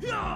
Yeah!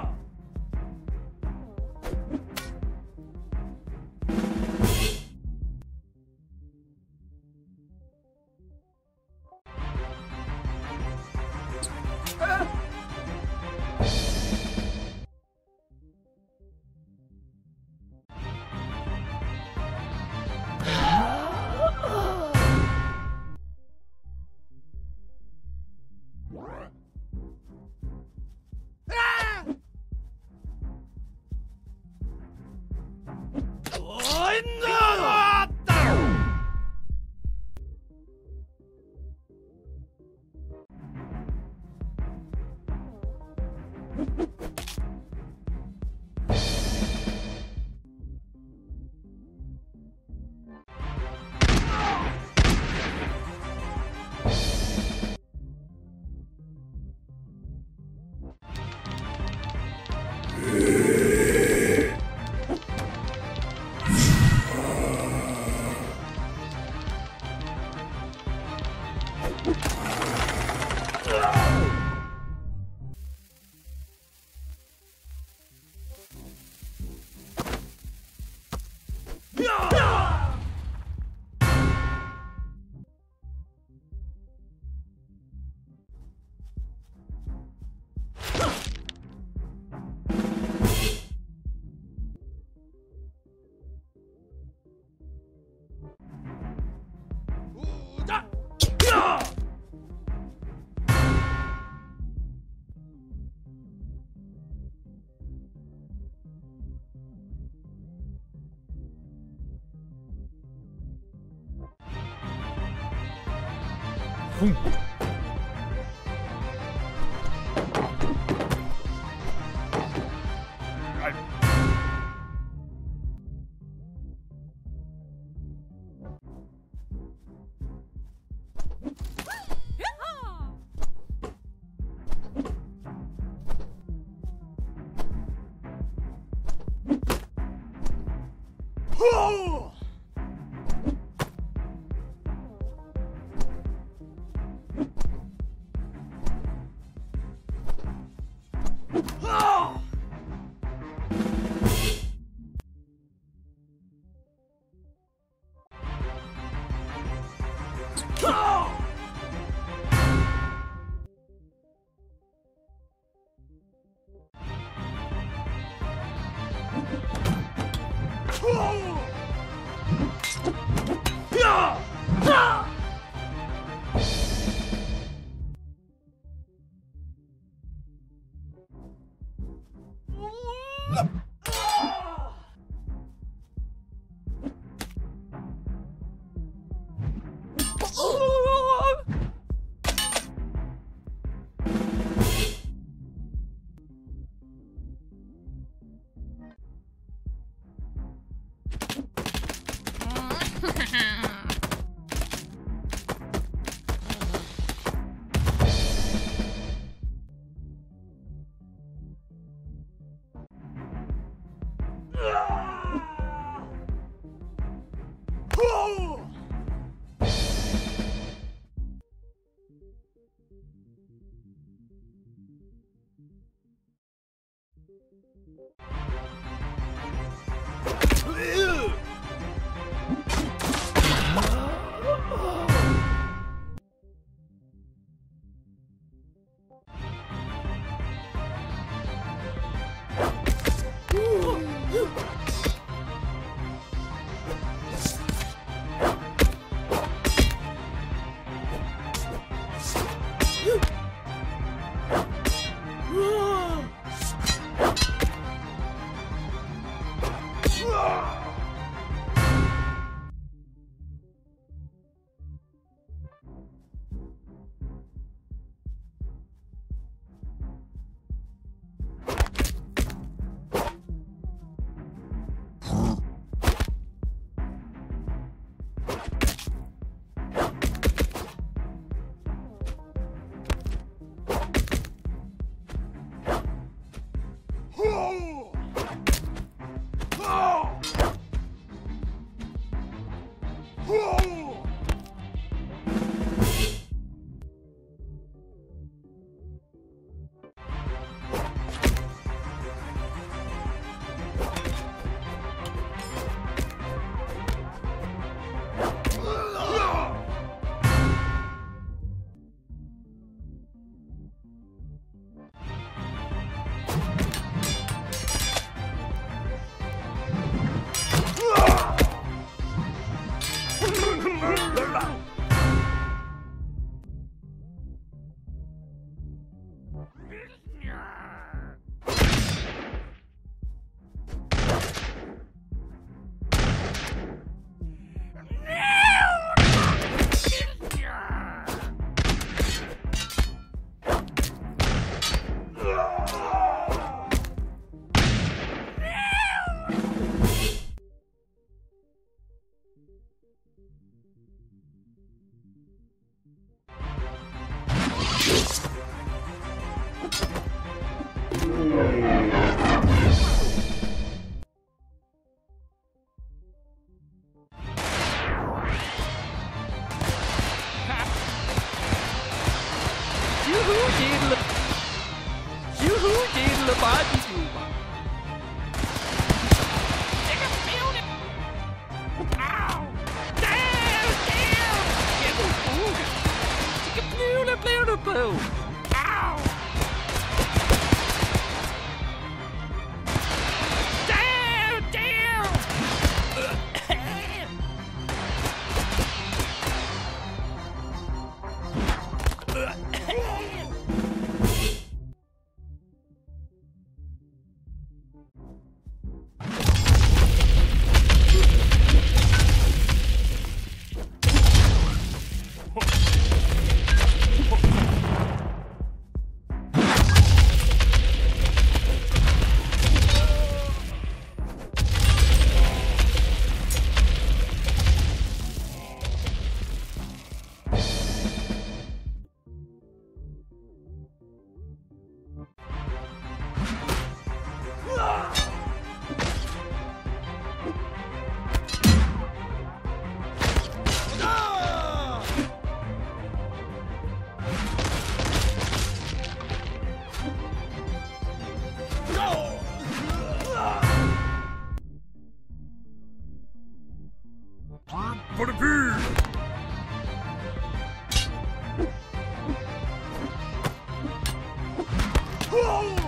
Boom. Oh! Oh! Ha ha ha! Blue, Damn!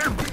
you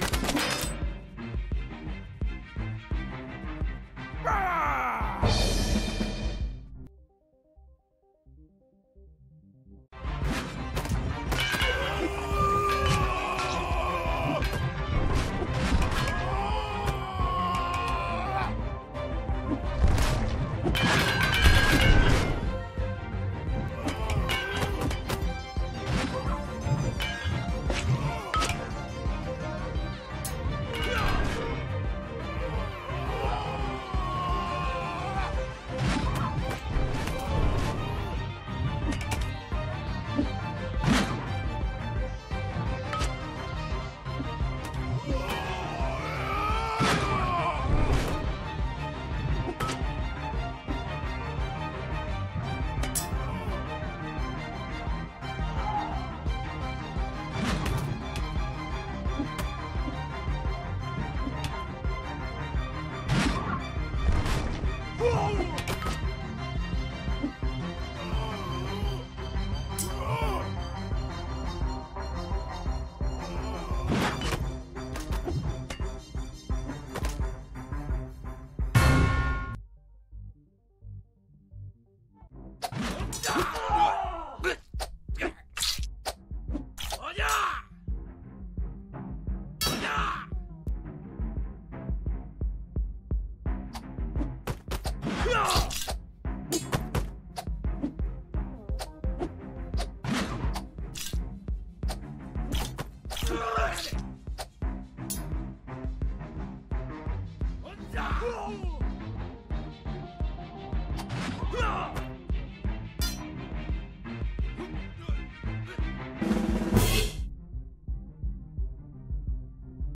Oh!